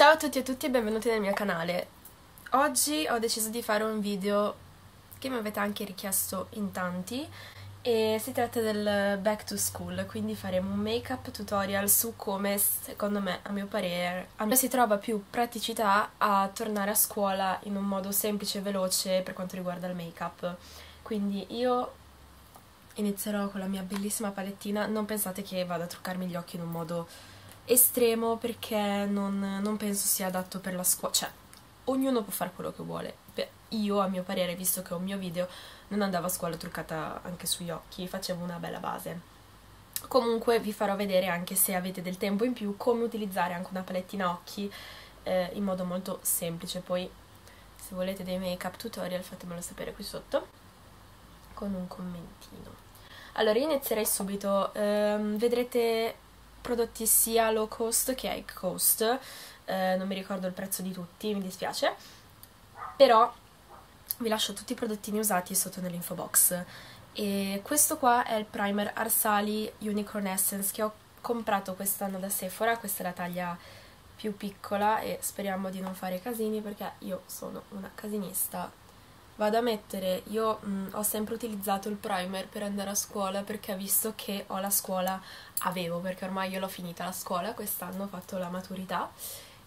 Ciao a tutti e a tutti e benvenuti nel mio canale. Oggi ho deciso di fare un video che mi avete anche richiesto in tanti e si tratta del back to school, quindi faremo un make-up tutorial su come, secondo me, a mio parere, a me si trova più praticità a tornare a scuola in un modo semplice e veloce per quanto riguarda il make-up. Quindi io inizierò con la mia bellissima palettina, non pensate che vada a truccarmi gli occhi in un modo estremo perché non, non penso sia adatto per la scuola, cioè ognuno può fare quello che vuole. Io, a mio parere, visto che ho un mio video, non andavo a scuola truccata anche sugli occhi, facevo una bella base. Comunque vi farò vedere, anche se avete del tempo in più, come utilizzare anche una palettina occhi eh, in modo molto semplice. Poi, se volete dei make-up tutorial, fatemelo sapere qui sotto, con un commentino. Allora, io inizierei subito. Um, vedrete prodotti sia low cost che high cost, eh, non mi ricordo il prezzo di tutti, mi dispiace, però vi lascio tutti i prodottini usati sotto nell'info box. E questo qua è il primer Arsali Unicorn Essence che ho comprato quest'anno da Sephora, questa è la taglia più piccola e speriamo di non fare casini perché io sono una casinista vado a mettere, io mh, mm, ho sempre utilizzato il primer per andare a scuola perché visto che ho la scuola, avevo perché ormai io l'ho finita la scuola, quest'anno ho fatto la maturità.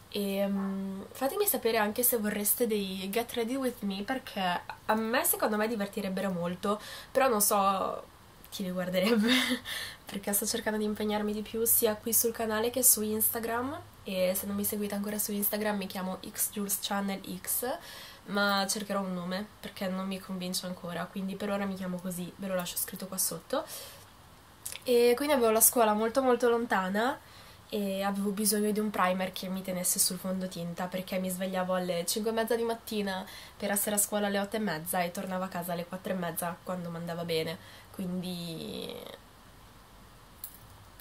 E um, fatemi sapere anche se vorreste dei get ready with me perché a me secondo me divertirebbero molto, però non so chi li guarderebbe perché sto cercando di impegnarmi di più sia qui sul canale che su Instagram. E se non mi seguite ancora su Instagram mi chiamo xjulesChannelX ma cercherò un nome perché non mi convince ancora, quindi per ora mi chiamo così, ve lo lascio scritto qua sotto. E quindi avevo la scuola molto molto lontana e avevo bisogno di un primer che mi tenesse sul fondotinta perché mi svegliavo alle 5 e mezza di mattina per essere a scuola alle 8 e mezza e tornavo a casa alle 4 e mezza quando mandava bene, quindi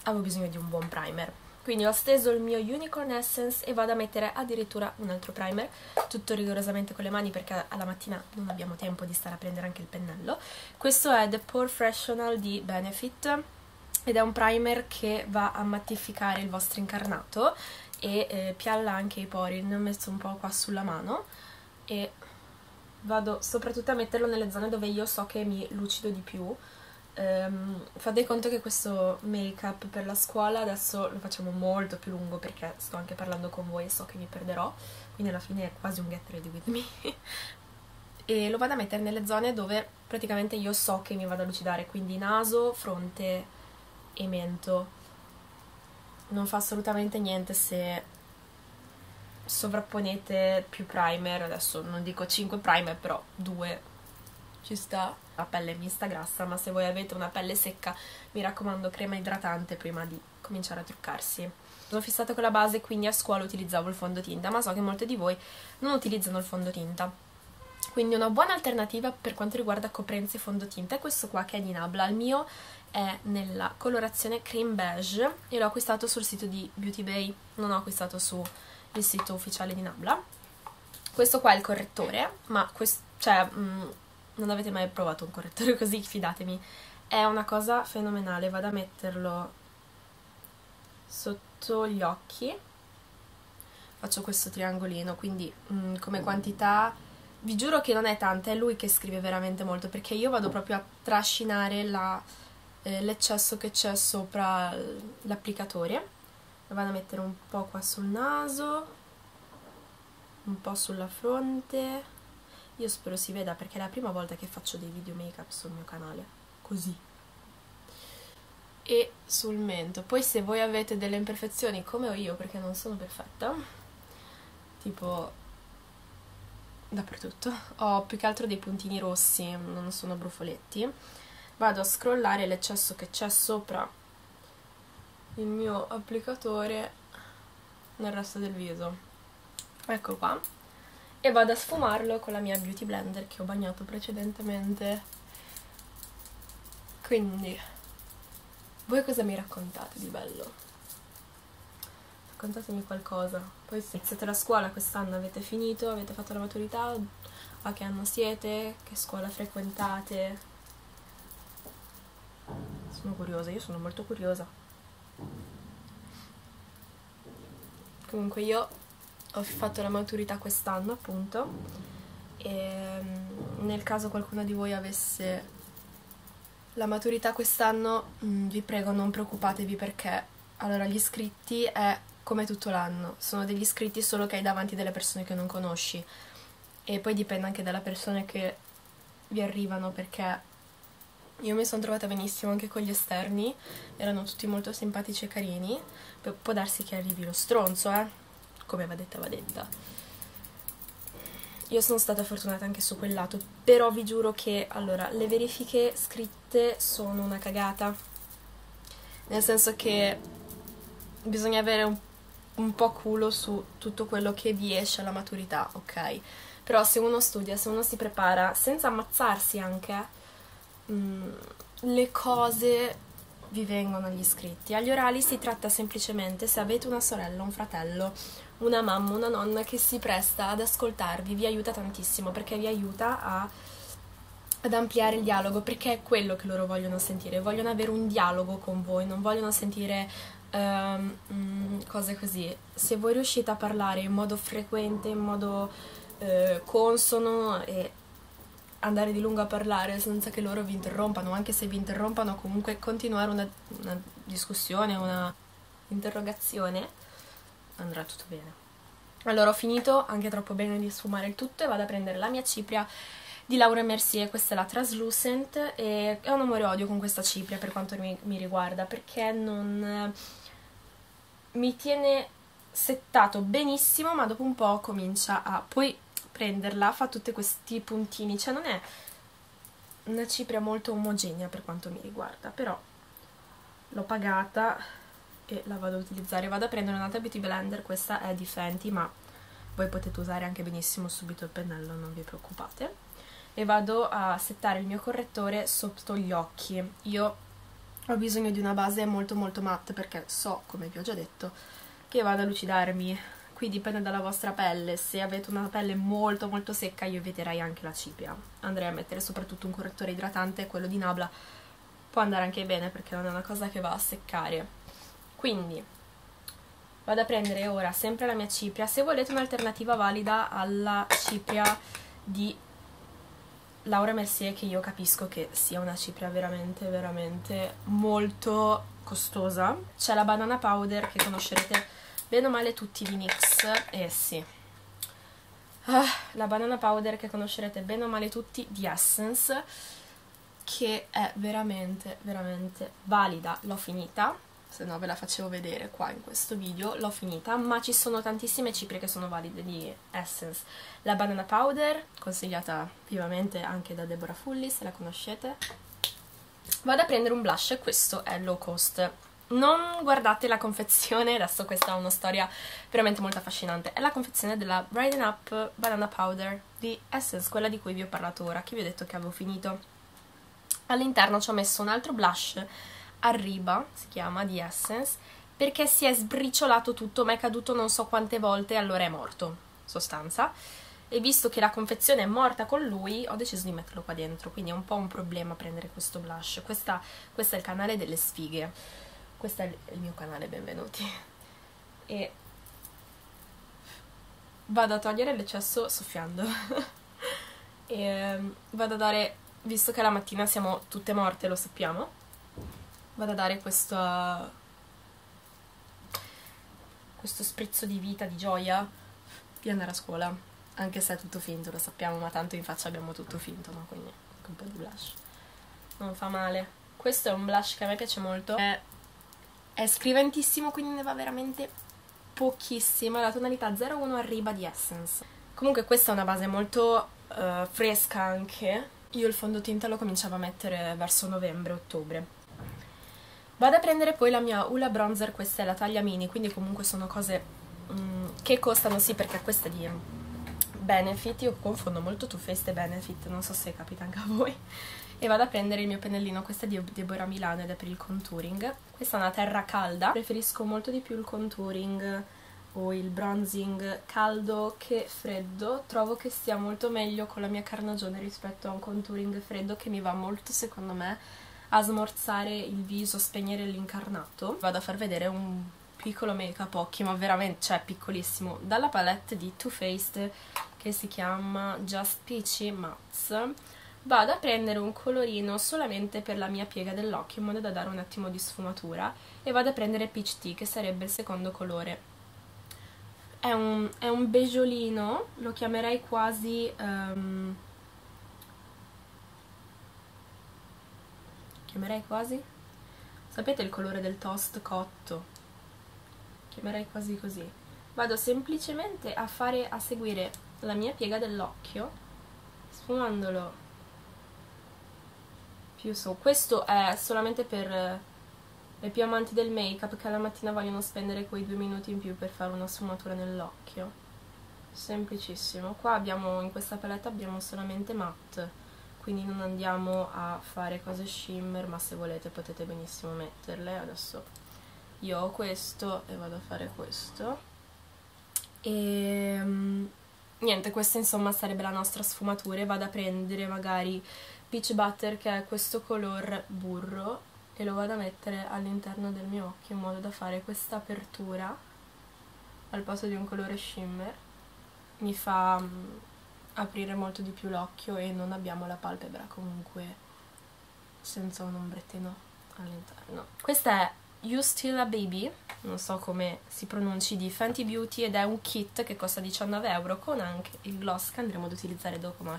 avevo bisogno di un buon primer. Quindi ho steso il mio Unicorn Essence e vado a mettere addirittura un altro primer, tutto rigorosamente con le mani perché alla mattina non abbiamo tempo di stare a prendere anche il pennello. Questo è The Pore Fressional di Benefit ed è un primer che va a mattificare il vostro incarnato e eh, pialla anche i pori, ne ho messo un po' qua sulla mano e vado soprattutto a metterlo nelle zone dove io so che mi lucido di più Um, fate conto che questo make up per la scuola adesso lo facciamo molto più lungo perché sto anche parlando con voi e so che mi perderò, quindi alla fine è quasi un get ready with me. e lo vado a mettere nelle zone dove praticamente io so che mi vado a lucidare, quindi naso, fronte e mento. Non fa assolutamente niente se sovrapponete più primer, adesso non dico 5 primer, però 2 ci sta la pelle mista grassa, ma se voi avete una pelle secca, mi raccomando crema idratante prima di cominciare a truccarsi. Sono fissata con la base, quindi a scuola utilizzavo il fondotinta, ma so che molti di voi non utilizzano il fondotinta. Quindi una buona alternativa per quanto riguarda coprenze e fondotinta è questo qua che è di Nabla. Il mio è nella colorazione cream beige e l'ho acquistato sul sito di Beauty Bay, non ho acquistato sul sito ufficiale di Nabla. Questo qua è il correttore, ma questo, cioè, mh, mm, non avete mai provato un correttore così, fidatemi, è una cosa fenomenale, vado a metterlo sotto gli occhi, faccio questo triangolino, quindi mh, mm, come quantità vi giuro che non è tanta, è lui che scrive veramente molto, perché io vado proprio a trascinare eh, l'eccesso che c'è sopra l'applicatore, lo vado a mettere un po' qua sul naso, un po' sulla fronte, io spero si veda perché è la prima volta che faccio dei video make up sul mio canale, così. E sul mento. Poi se voi avete delle imperfezioni come ho io, perché non sono perfetta, tipo dappertutto, ho più che altro dei puntini rossi, non sono brufoletti, vado a scrollare l'eccesso che c'è sopra il mio applicatore nel resto del viso. Ecco qua e vado a sfumarlo con la mia beauty blender che ho bagnato precedentemente. Quindi voi cosa mi raccontate di bello? raccontatemi qualcosa. Poi se siete la scuola quest'anno avete finito avete fatto la maturità a che anno siete che scuola frequentate? Sono curiosa io sono molto curiosa. Comunque io ho fatto la maturità quest'anno appunto. E mm, nel caso qualcuno di voi avesse la maturità quest'anno mm, vi prego non preoccupatevi perché allora gli iscritti è come tutto l'anno, sono degli iscritti solo che hai davanti delle persone che non conosci. E poi dipende anche dalle persone che vi arrivano perché io mi sono trovata benissimo anche con gli esterni, erano tutti molto simpatici e carini, Pu può darsi che arrivi lo stronzo, eh, come va detta va detta. Io sono stata fortunata anche su quel lato, però vi giuro che, allora, le verifiche scritte sono una cagata, nel senso che bisogna avere un, un po' culo su tutto quello che vi esce alla maturità, ok? Però se uno studia, se uno si prepara, senza ammazzarsi anche, mh, mm, le cose vi vengono agli iscritti. Agli orali si tratta semplicemente se avete una sorella, un fratello, una mamma, una nonna che si presta ad ascoltarvi, vi aiuta tantissimo perché vi aiuta a, ad ampliare il dialogo, perché è quello che loro vogliono sentire, vogliono avere un dialogo con voi, non vogliono sentire um, cose così. Se voi riuscite a parlare in modo frequente, in modo uh, consono e andare di lungo a parlare senza che loro vi interrompano, anche se vi interrompano comunque continuare una, una discussione, una interrogazione, andrà tutto bene. Allora ho finito anche troppo bene di sfumare il tutto e vado a prendere la mia cipria di Laura Mercier, questa è la Translucent e è un amore odio con questa cipria per quanto mi, mi riguarda perché non mi tiene settato benissimo ma dopo un po' comincia a poi prenderla fa tutti questi puntini, cioè non è una cipria molto omogenea per quanto mi riguarda, però l'ho pagata e la vado ad utilizzare. Vado a prendere un'altra beauty blender, questa è di Fenty, ma voi potete usare anche benissimo subito il pennello, non vi preoccupate. E vado a settare il mio correttore sotto gli occhi. Io ho bisogno di una base molto molto matte perché so, come vi ho già detto, che vado a lucidarmi qui dipende dalla vostra pelle, se avete una pelle molto molto secca io eviterei anche la cipria, andrei a mettere soprattutto un correttore idratante, quello di Nabla può andare anche bene perché non è una cosa che va a seccare. Quindi vado a prendere ora sempre la mia cipria, se volete un'alternativa valida alla cipria di Laura Mercier che io capisco che sia una cipria veramente veramente molto costosa, c'è la banana powder che conoscerete bene o male tutti di NYX, eh sì. Ah, la banana powder che conoscerete bene o male tutti di Essence, che è veramente, veramente valida. L'ho finita, se no ve la facevo vedere qua in questo video, l'ho finita, ma ci sono tantissime ciprie che sono valide di Essence. La banana powder, consigliata vivamente anche da Deborah Fully, se la conoscete. Vado a prendere un blush, questo è low cost non guardate la confezione, adesso questa è una storia veramente molto affascinante, è la confezione della Brighten Up Banana Powder di Essence, quella di cui vi ho parlato ora, che vi ho detto che avevo finito. All'interno ci ho messo un altro blush Arriba, si chiama, di Essence, perché si è sbriciolato tutto, ma è caduto non so quante volte, allora è morto, sostanza. E visto che la confezione è morta con lui, ho deciso di metterlo qua dentro, quindi è un po' un problema prendere questo blush. Questa, questo è il canale delle sfighe questo è il mio canale, benvenuti. E vado a togliere l'eccesso soffiando. e ehm, vado a dare, visto che la mattina siamo tutte morte, lo sappiamo, vado a dare questo, questo sprizzo di vita, di gioia, di andare a scuola. Anche se è tutto finto, lo sappiamo, ma tanto in faccia abbiamo tutto finto, no? Quindi anche un po' di blush. Non fa male. Questo è un blush che a me piace molto. È è scriventissimo, quindi ne va veramente pochissimo. La tonalità 01 Arriba di Essence. Comunque questa è una base molto uh, fresca anche. Io il fondotinta lo cominciavo a mettere verso novembre-ottobre. Vado a prendere poi la mia Ula Bronzer, questa è la taglia mini, quindi comunque sono cose um, che costano, sì, perché questa è di Benefit, io confondo molto Too Faced e Benefit, non so se capita anche a voi. E vado a prendere il mio pennellino, questa è di Deborah Milano ed è per il contouring. Questa è una terra calda, preferisco molto di più il contouring o il bronzing caldo che freddo, trovo che stia molto meglio con la mia carnagione rispetto a un contouring freddo che mi va molto secondo me a smorzare il viso, spegnere l'incarnato. Vado a far vedere un piccolo make up occhi, ma veramente, cioè piccolissimo, dalla palette di Too Faced che si chiama Just Peachy Mattes. Vado a prendere un colorino solamente per la mia piega dell'occhio in modo da dare un attimo di sfumatura e vado a prendere Peach Tea che sarebbe il secondo colore. È un, è un beggiolino, lo chiamerei quasi... Um, chiamerei quasi sapete il colore del toast cotto? Chiamerei quasi così. Vado semplicemente a fare a seguire la mia piega dell'occhio sfumandolo più su. Questo è solamente per le più amanti del make up che alla mattina vogliono spendere quei due minuti in più per fare una sfumatura nell'occhio. Semplicissimo. Qua abbiamo in questa palette abbiamo solamente matte quindi non andiamo a fare cose shimmer ma se volete potete benissimo metterle. Adesso io ho questo e vado a fare questo. E um, niente questa insomma sarebbe la nostra sfumatura e vado a prendere magari peach butter che è questo color burro e lo vado a mettere all'interno del mio occhio in modo da fare questa apertura al posto di un colore shimmer. Mi fa um, aprire molto di più l'occhio e non abbiamo la palpebra comunque senza un ombrettino all'interno. Questa è You Still a Baby, non so come si pronunci, di Fenty Beauty ed è un kit che costa 19 euro con anche il gloss che andremo ad utilizzare dopo, ma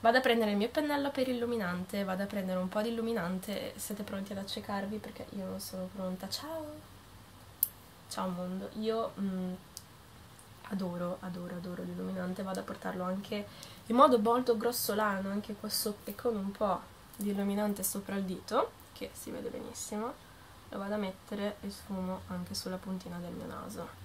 Vado a prendere il mio pennello per illuminante, vado a prendere un po' di illuminante, siete pronti ad accecarvi? Perché io non sono pronta, ciao! Ciao mondo, io mh, adoro, adoro, adoro l'illuminante, vado a portarlo anche in modo molto grossolano, anche qua sotto, e con un po' di illuminante sopra il dito, che si vede benissimo, lo vado a mettere e sfumo anche sulla puntina del mio naso.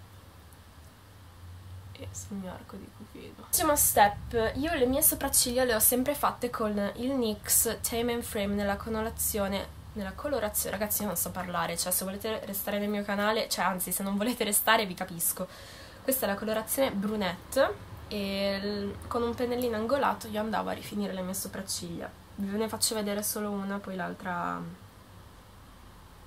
E sul mio arco di cupido. Prossimo step, io le mie sopracciglia le ho sempre fatte con il NYX Tame and Frame nella colorazione nella colorazione, ragazzi io non so parlare, cioè se volete restare nel mio canale, cioè anzi se non volete restare vi capisco, questa è la colorazione brunette e con un pennellino angolato io andavo a rifinire le mie sopracciglia. Ve ne faccio vedere solo una, poi l'altra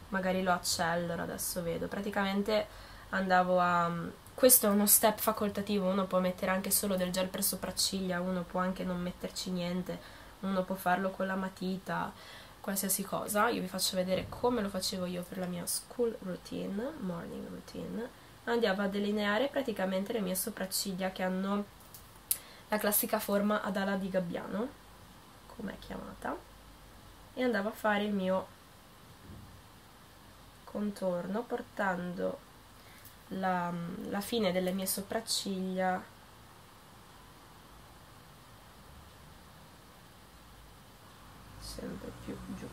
magari lo accelero, adesso vedo. Praticamente andavo a... Questo è uno step facoltativo, uno può mettere anche solo del gel per sopracciglia, uno può anche non metterci niente, uno può farlo con la matita, qualsiasi cosa. Io vi faccio vedere come lo facevo io per la mia school routine, morning routine andiamo a delineare praticamente le mie sopracciglia che hanno la classica forma ad ala di gabbiano, come è chiamata, e andavo a fare il mio contorno portando la, la fine delle mie sopracciglia sempre più giù.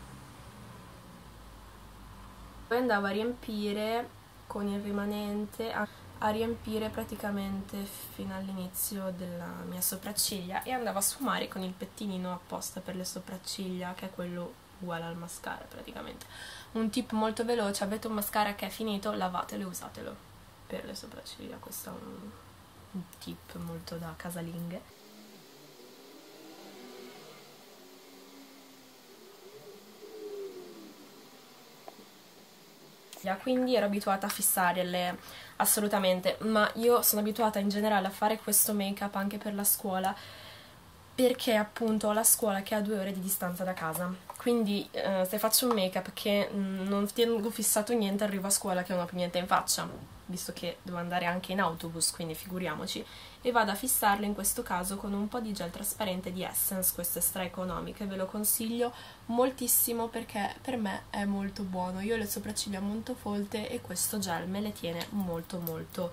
Poi andavo a riempire con il rimanente a, a riempire praticamente fino all'inizio della mia sopracciglia e andavo a sfumare con il pettinino apposta per le sopracciglia che è quello uguale al mascara praticamente. Un tip molto veloce avete un mascara che è finito lavatelo e usatelo per le sopracciglia. Questo è un, un tip molto da casalinghe quindi ero abituata a fissarle assolutamente, ma io sono abituata in generale a fare questo make up anche per la scuola perché appunto ho la scuola che ha due ore di distanza da casa quindi eh, se faccio un make up che mm, non tengo fissato niente arrivo a scuola che non ho più niente in faccia visto che devo andare anche in autobus, quindi figuriamoci, e vado a fissarlo in questo caso con un po' di gel trasparente di Essence, questo è stra economico e ve lo consiglio moltissimo perché per me è molto buono. Io ho le sopracciglia molto folte e questo gel me le tiene molto molto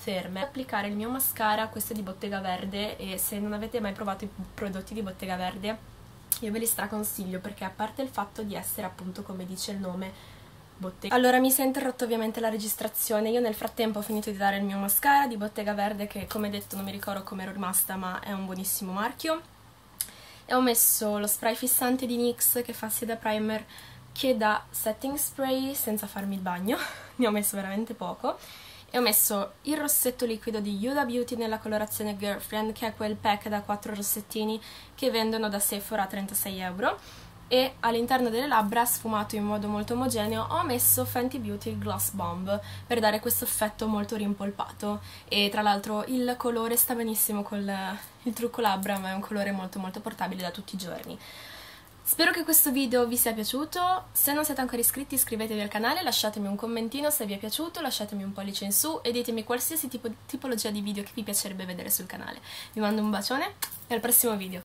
ferme. Applicare il mio mascara, questo è di Bottega Verde e se non avete mai provato i prodotti di Bottega Verde io ve li straconsiglio perché a parte il fatto di essere appunto come dice il nome Bottega. Allora mi si è interrotta ovviamente la registrazione, io nel frattempo ho finito di dare il mio mascara di Bottega Verde che come detto non mi ricordo come ero rimasta ma è un buonissimo marchio e ho messo lo spray fissante di NYX che fa sia da primer che da setting spray senza farmi il bagno, ne ho messo veramente poco e ho messo il rossetto liquido di Yuda Beauty nella colorazione Girlfriend che è quel pack da 4 rossettini che vendono da Sephora a 36 euro e all'interno delle labbra, sfumato in modo molto omogeneo, ho messo Fenty Beauty Gloss Bomb per dare questo effetto molto rimpolpato e tra l'altro il colore sta benissimo con il trucco labbra ma è un colore molto molto portabile da tutti i giorni. Spero che questo video vi sia piaciuto, se non siete ancora iscritti iscrivetevi al canale, lasciatemi un commentino se vi è piaciuto, lasciatemi un pollice in su e ditemi qualsiasi tipo, tipologia di video che vi piacerebbe vedere sul canale. Vi mando un bacione e al prossimo video!